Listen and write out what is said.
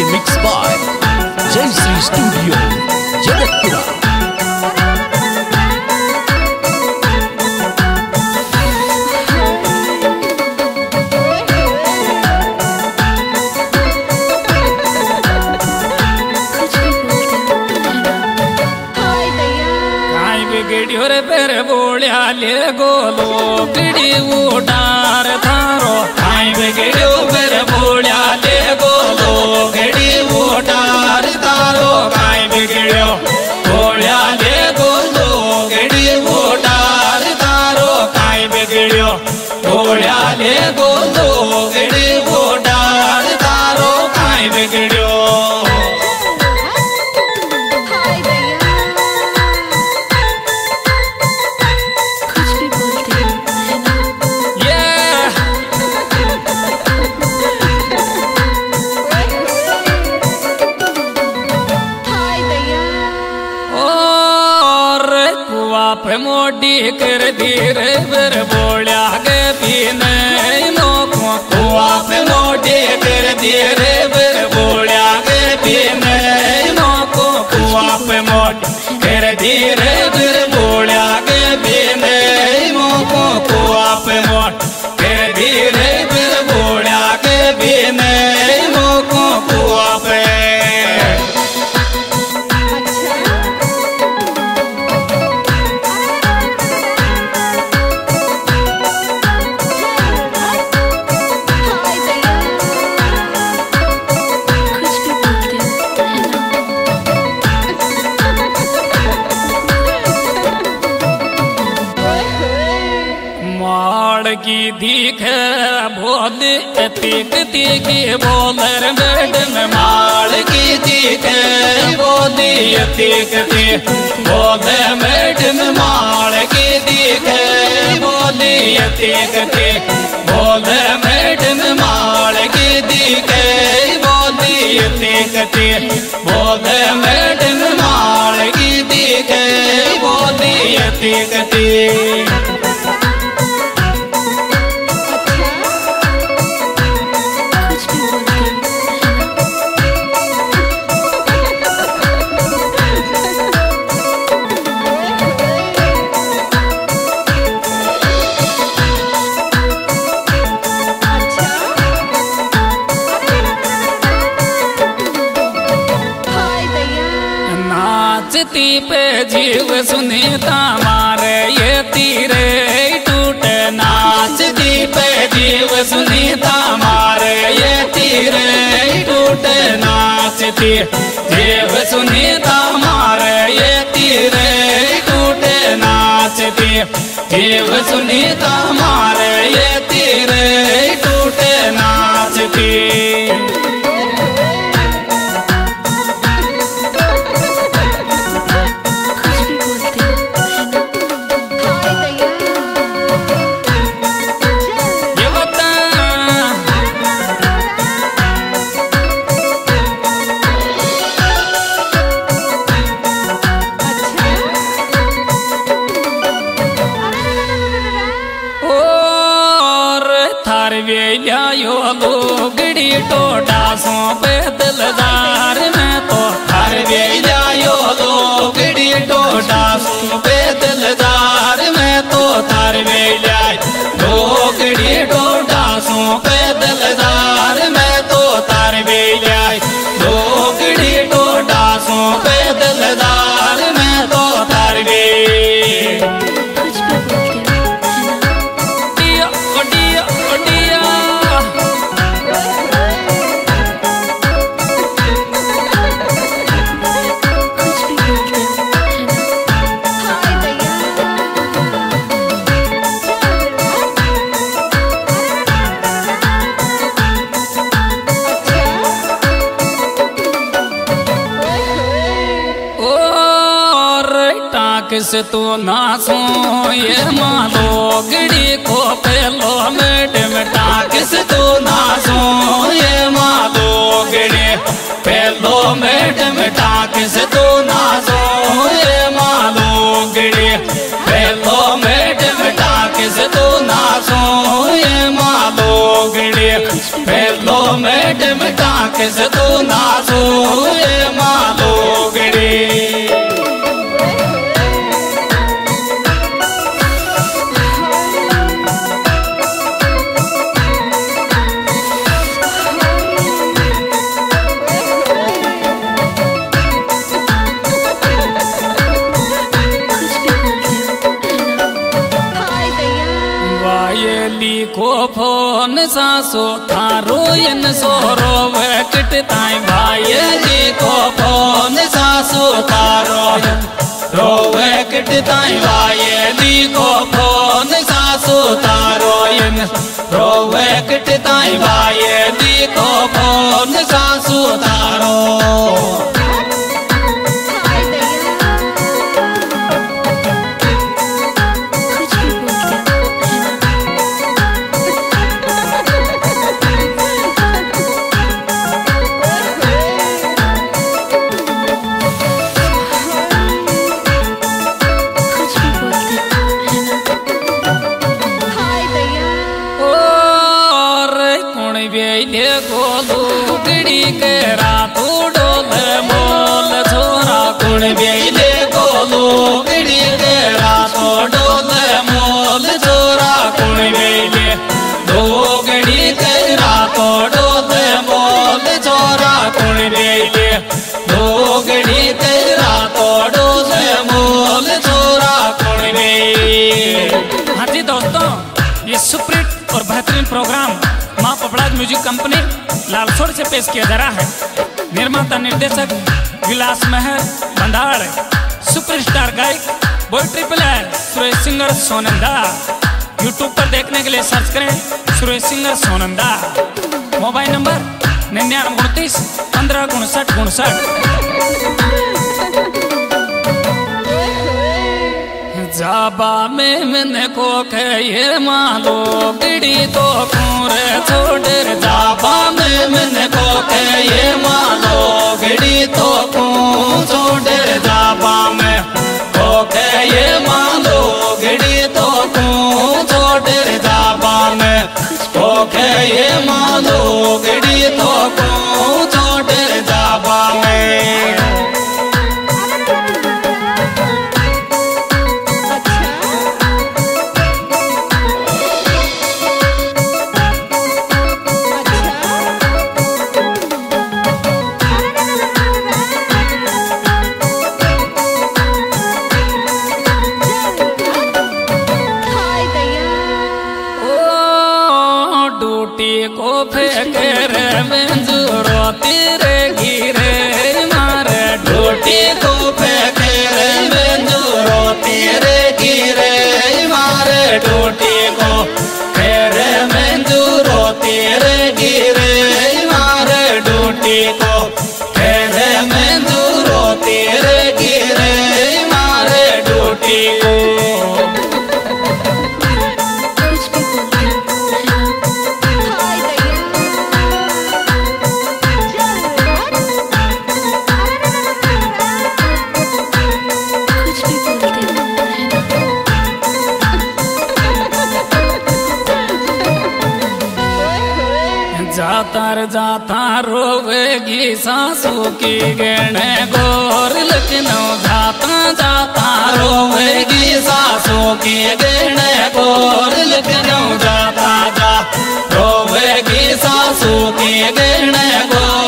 DJ mix by जय Shri studio Jagatpura ಕಾಯ್ ಬಿಗಿಡಿಯೋರೆ ಬೇರೆ ಬೋಳ್ಯಾಲೆ ಗೋಲು ಬಿಡಿ ಊಟಾರ दीख बोल तीक तीक बोलर बेड में माड़ की दीख बोली तीक तीक बोल बेड में माड़ की दीख बोली तीक तीक बोल बेड में माड़ की दीख बोली तीक तीक बोल बेड में माड़ की दीख बोली तीक तीक नाचती पे जीव सुनीता मारे, ये तीरे टूटे नाचती पे जीव सुनीता मारे, ये तीरे टूटे नाचती जीव सुनीता मारे, ये तीरे टूटे नाचती जीव सुनीता मारे, ये तीरे टूटे नाचती लोगड़ी टोटा सो बेदलदार में तो हर वेलिया जायो लोगड़ी टोटा सो टाक से ना सो ये मालो गिड़ी को पेलो मैडम टाक से तो नासो ये मालो गिड़ी पेलो मैडम टाक से तो नासो ये मालो गिड़ी पेलो मैडम टाक से तो नासो ये मालो गिड़ी पे लो मैडम टाक से तू नासो ये वायली को फ़ोन सासो, थारो इन सोरो वैकट ताई वायली को फ़ोन सासो, थारो रो वैकट ताई वायली को फ़ोन सासो तारो इन रो वैकट ताई वायली को फ़ोन सासो तारो कुण बेले गोलू गिड़ी रातू डोल मोल छोरा कुण बेले दो गड़ी रातू डोल मोल छोरा कुण बेले दो गड़ी रातू डोल मोल छोरा कुण बेले हाँ जी दोस्तों ये सुप्रीत और बेहतरीन प्रोग्राम म्यूज़िक कंपनी लालसोर से पेश किया जा रहा है। निर्माता, निर्देशक विलास महर बंधाड़ सुपरस्टार गायक, boy triple R, Suresh singer Sonanda. YouTube पर देखने के लिए सर्च करें, Suresh singer Sonanda. Mobile number निन्यानवे उनतीस, पंद्रह उनसठ उनसठ। जाबा में मन को ये मालो गिड़ी तो कूरे छोड़ ये मालो गिड़ी तो जातार जाता रोवेगी सासू की गणे गोर लखनऊ जाता जाता रोवेगी सासू की गणे गोर लखनऊ जाता जा रोवेगी सासू की गणे गोर